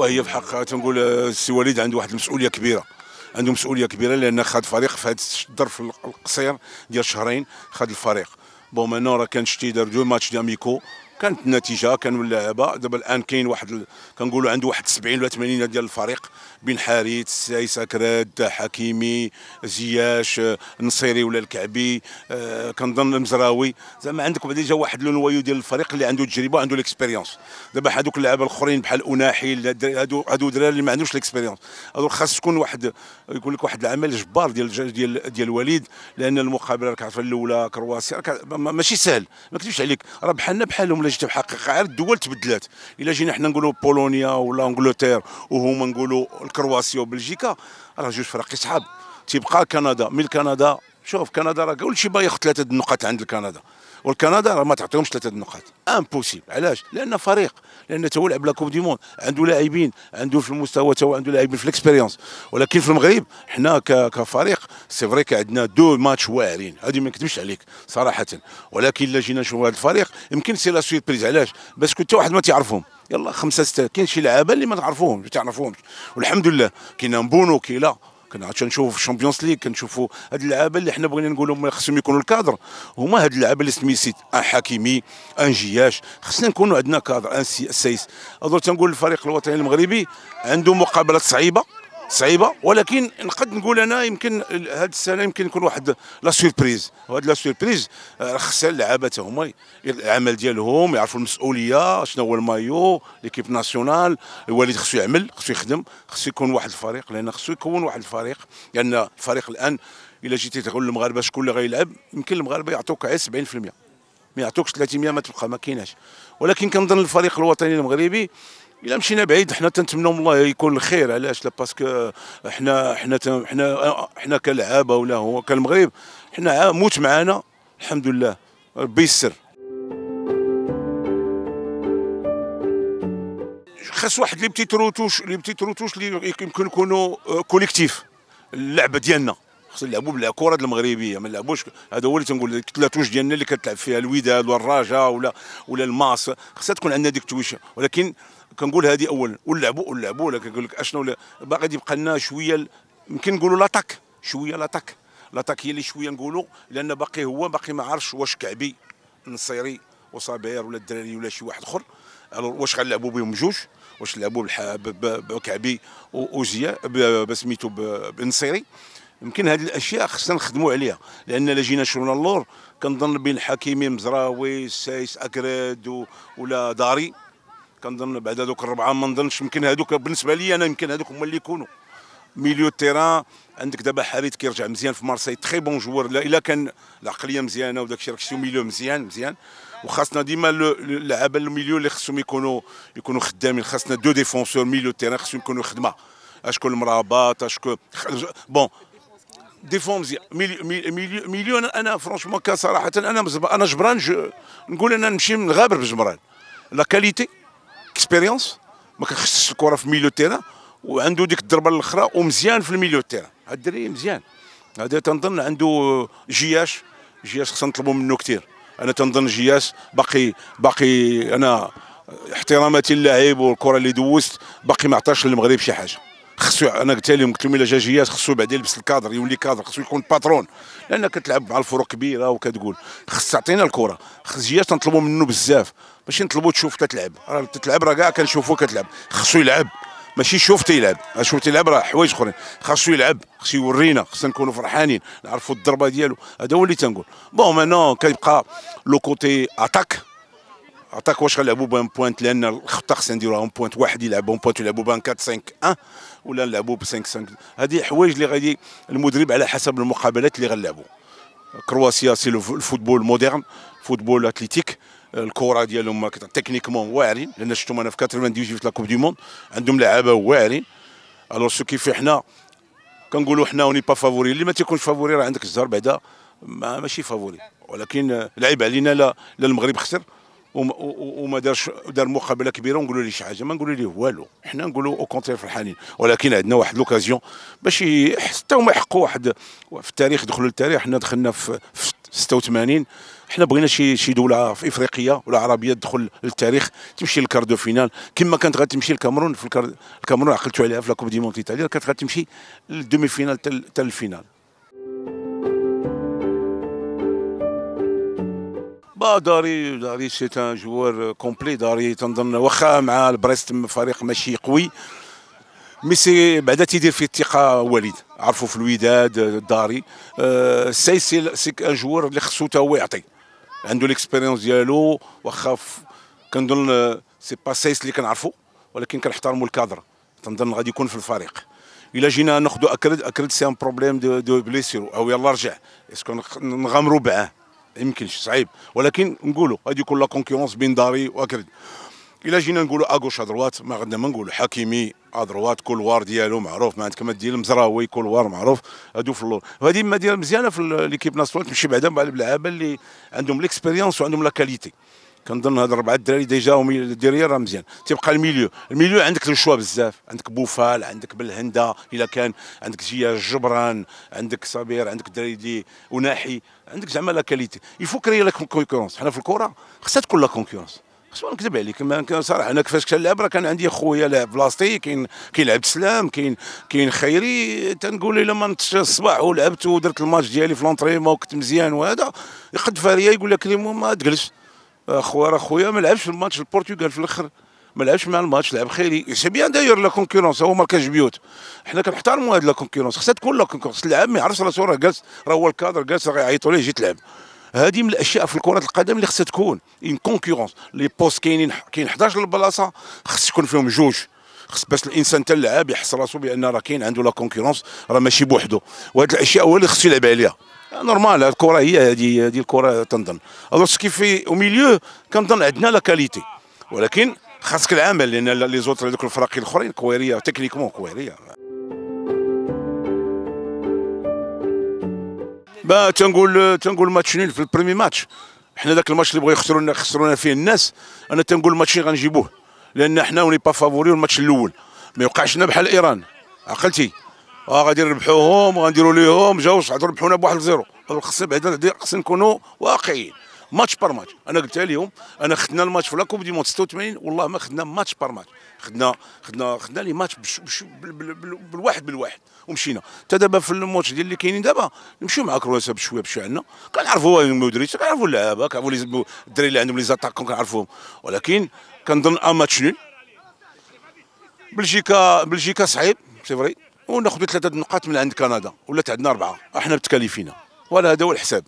وهي في حق تنقول السي وليد عنده واحد المسؤولية كبيرة. عنده مسؤولية كبيرة لأن خد فريق في هذا الظرف القصير ديال شهرين خد الفريق. bon مانو راه كان شتي دار deux matchs amicaux كانت النتيجة كانوا اللاعبه دابا الآن كاين واحد. كنقولوا عنده واحد 70 ولا 80 ديال الفريق بين حارث سايس اكراد حكيمي زياش النصيري ولا الكعبي آه كنظن المزراوي زعما عندك déjà واحد لو ديال الفريق اللي عنده تجربة عنده ال expérience دابا هذوك اللعابه الأخرين بحال اناحي هادو هادو دراري اللي ما عندوش ال expérience هادو خاص تكون واحد يقول لك واحد العمل جبار ديال ديال ديال الوليد لأن المقابلة راك عارف الأولى كرواسيا ماشي سهل. ما نكذبش عليك. راه بحالنا بحالهم جيتي في الحقيقة غير الدول تبدلات. إلا جينا حنا نقولوا بولونيا ولا انجلتير وهما نقولوا الكرواسيا وبلجيكا راه جوج فرق صحاب تيبقى كندا. من كندا شوف كندا راه كل شي باغي ياخذ ثلاثة النقاط عند كندا والكندا راه ما تعطيهمش ثلاثة النقاط impossible علاش؟ لأن فريق لأن تو لعب la Coupe du monde عنده لاعبين عنده في المستوى تو عنده لاعبين في ال expérience ولكن في المغرب حنا كفريق c'est vrai عندنا deux matchs واعرين. هذه ما نكذبش عليك صراحة. ولكن إلا جينا نشوفوا هذا الفريق يمكن c'est la surprise علاش؟ parce que حتى واحد ما تعرفهم. يلا خمسة ستة. كاين شي لعابه اللي ما تعرفوهمش ما تعرفوهمش والحمد لله كاين بونو كاين لا. كنا في ال Champions League كنشوفوا هاد اللعابة اللي حنا بغينا نقولوا خصهم يكونوا الكادر. هما هاد اللعابة اللي سميتي un حكيمي un زياش خصنا نكونوا عندنا cadre un سايس. هذول تنقول الفريق الوطني المغربي عنده مقابلات صعيبة. صعيبة ولكن نقد نقول أنا يمكن هذه السنة يمكن يكون واحد la surprise وهاد la surprise خصها اللعابة هما العمل ديالهم يعرفوا المسؤولية شنو هو المايو l'équipe nationale الوالد خصو يعمل خصو يخدم خصو يكون واحد الفريق لأن خصو يكون واحد الفريق. لأن الفريق الآن إلا جيتي تقول للمغاربه شكون اللي غيلعب يمكن المغاربة يعطوك غير 70% ما يعطوكش 30% ما تبقى ما كايناش. ولكن كنظن الفريق الوطني المغربي إلا مشينا بعيد حنا تنتمنوا من الله يكون الخير علاش؟ لا باسكو حنا حنا حنا حنا كلعابة ولا هو كالمغرب حنا موت معانا الحمد لله ربي يسر. خاص واحد les petites retouches les petites retouches اللي يمكن يكونوا collectif اللعبة ديالنا. خصنا نلعبوا بالكره المغربية ما نلعبوش هذا هو اللي تنقول لك ال touche ديالنا اللي كتلعب فيها الوداد والرجاء ولا ولا الماس خصها تكون عندنا ديك التويشة. ولكن كنقول هذه اولا. ونلعبوا ونلعبوا ولا كنقول لك أشنو باغي يبقى لنا شوية يمكن نقولوا l'attaque شوية l'attaque l'attaque هي اللي شوية نقولوا لأن باقي هو باقي ما عارفش واش كعبي. نصيري وصابير ولا الدراري ولا شي واحد آخر. واش غنلعبوا بهم جوج؟ واش نلعبوا بكعبي وزيا؟ بسميتو بنصيري. يمكن هذه الأشياء خصنا نخدموا عليها. لأن إلا جينا شفنا اللور كنظن بين حكيمي مزراوي سايس أكراد ولا داري. كنظن بعد هذوك الربعه ما نظنش يمكن هذوك بالنسبة لي أنا يمكن هذوك هما اللي يكونوا. milieu terrain عندك دابا حارث كيرجع مزيان في مارسي très bon joueur إلا كان العقلية مزيانة وداك الشيء راك شتي milieu مزيان مزيان. وخاصنا ديما اللعابه ال milieu اللي خصهم يكونوا يكونوا خدامين. خاصنا deux défenseurs milieu terrain خصهم يكونوا خدمة. أشكو المرابط أشكو bon défense مزيان. milieu milieu, milieu أنا franchement صراحة أنا أنا جبران نقول أنا نمشي نغابر بجبران. la qualité. expérience ما كنخصش الكرة في milieu terrain وعنده ديك الضربة الأخرى ومزيان في ال milieu terrain هاد الدري مزيان. هذا تنظن عنده جياش جياش خصنا نطلبوا منه كثير أنا تنظن جياش باقي باقي أنا احتراماتي للاعب والكرة اللي دوزت باقي ما عطاش للمغرب شي حاجة. خصو أنا قلت لهم قلت لهم إلا جا جياش خصو بعدا يلبس الكادر يولي كادر خصو يكون باترون. لأن كتلعب مع الفرق كبيرة وكتقول خص تعطينا الكرة. خص جياش تنطلبوا منه بزاف. ماشي نطلبوا تشوف تتلعب. راه تتلعب راه كاع كنشوفو كتلعب. خصو يلعب. ماشي شوف تيلعب. شوف تيلعب راه حوايج أخرين. خاصو يلعب. خصو يورينا. خصنا نكونوا فرحانين. نعرفوا الضربة ديالو. هذا هو اللي تنقول. bon maintenant كيبقى le côté attaque attaque واش غنلعبوا ب un pointe؟ لأن الخطه خصنا نديروها en pointe واحد يلعب en pointe يلعبوا ب un 4 5 1 ولا نلعبوا ب 5 5 هذه حوايج اللي غادي المدرب على حسب المقابلات اللي غنلعبوا كرواسيا c'est le football moderne football athlétique. الكرة ديالهم techniquement واعرين لأن شفتهم أنا في 98 في la Coupe du Monde عندهم لعابة واعرين. alors سو كيف حنا كنقولوا حنا on n'est pas favoris اللي ما تيكونش favori راه عندك الزهر بعدا ما ماشي favori ولكن لعب علينا لا المغرب خسر. وما دارش دار مقابلة كبيرة ونقولوا ليه شي حاجة. ما نقولوا ليه والو. حنا نقولوا au contraire فرحانين. ولكن عندنا واحد l'occasion باش حتى هما يحقوا واحد في التاريخ دخلوا للتاريخ. حنا دخلنا في 86 حنا بغينا شي شي دولة في افريقيا ولا عربية تدخل للتاريخ تمشي لل quart de finale. كما كانت غتمشي الكاميرون في ال quart... الكاميرون عقلتوا عليها في la Coupe du Monde إيطاليا كانت غتمشي لل demi-finale حتى ال finale. bah داري داري c'est un joueur complet داري تنظن واخا مع البريست فريق ماشي قوي. mais c'est بعدا تيدير فيه الثقة وليد. عرفوا في الوداد داري. أه c'est c'est c'est un joueur اللي خصو تا هو يعطي. عنده l'expérience ديالو واخا كنظن c'est pas سيس اللي كنعرفو ولكن كنحترموا الكادر. تنظن غادي يكون في الفريق. إلا جينا ناخذوا أكرد أكرد c'est un problème de, de blessure أو يلا رجع. est-ce que نغامروا معاه يمكنش صعيب ولكن نقولوا غادي يكون la concurrence بين داري وأكرد. إلا جينا نقولوا à gauche à droite ما غادنا ما نقولوا حكيمي à droite couloir ديالو معروف ما عندك ما ديال المزراوي couloir معروف هادو في اللور وهذه ما مزيانة في l'équipe nationale تمشي بعدا مع اللعابه اللي عندهم l'expérience وعندهم la qualité كنظن هاد الربعة الدراري déjà derrière راه مزيان. تيبقى ال milieu. ال milieu عندك ال choix بزاف. عندك بوفال عندك بالهندا إلا كان عندك جيا جبران عندك صبير عندك الدراري دي وناحي. عندك زعما la qualité. il faut créer la concurrence حنا في الكره خصها تكون la concurrence خصنا نكذب عليك. ما صراحة أنا كيفاش كنلعب؟ راه كان عندي خويا لاعب بلاصتي كاين كيلعب سلام كاين كاين خيري. تنقول إلا ما نتش الصباح ولعبت ودرت الماتش ديالي في l'entraînement وكنت مزيان وهذا يقد فاريا يقول لك ما تجلس. خويا راه خويا ما لعبش في الماتش البرتغال في الآخر ما لعبش مع الماتش لعب خيري. c'est bien داير la concurrence هو ماركا جوج بيوت. حنا كنحترموا هاد la concurrence خصها تكون la concurrence اللاعب ما يعرفش راسو راه جالس راه هو الكادر جالس راه يعيطوا ليه جيت تلعب. هذه من الأشياء في كره القدم اللي خصها تكون une concurrence les postes كاينين كاين 11 البلاصه خص يكون فيهم جوج. خص باش الإنسان تاع اللعاب يحس راسو بأن راه كاين عنده la concurrence راه ماشي بوحدو. وهاد الأشياء هو اللي خصو يلعب عليها. normal الكرة هي هذه هذه الكرة تنظن. alors كيف في au milieu كنظن عندنا la qualité ولكن خاصك العمل لأن les autres هذوك الفرق الأخرين كويرية techniquement كويرية. bah تنقول تنقول match nul في ال premier match حنا ذاك الماتش اللي بغاو يخسرونا خسرونا فيه الناس أنا تنقول ماتشين غنجيبوه. لأن حنا on n'est pas favoris الماتش الأول. ما يوقعش لنا بحال إيران. عقلتي. آه غادي نربحوهم وغنديروا ليهم جاو صعدوا ربحونا بواحد زيرو خصنا بعدا خصنا نكونوا واقعيين. match par match. أنا قلتها لهم أنا خدنا الماتش في la Coupe du Monde 86 والله ما خدنا match par match. خدنا خدنا خدنا les matchs بش بش بالواحد بالواحد. ومشينا. حتى دابا في الماتش ديال اللي كاينين دابا نمشيو مع كرواسيا بشوية بشوية عندنا. كنعرفوا المودريتش كنعرفوا اللعابة كنعرفوا الدراري اللي عندهم les attaquants كنعرفوهم. ولكن كنظن un match nul بلجيكا بلجيكا صعيب c'est vrai. وناخذ ثلاثة نقاط من عند كندا ولات عندنا أربعة. إحنا متكلفين ولا هذا هو الحساب.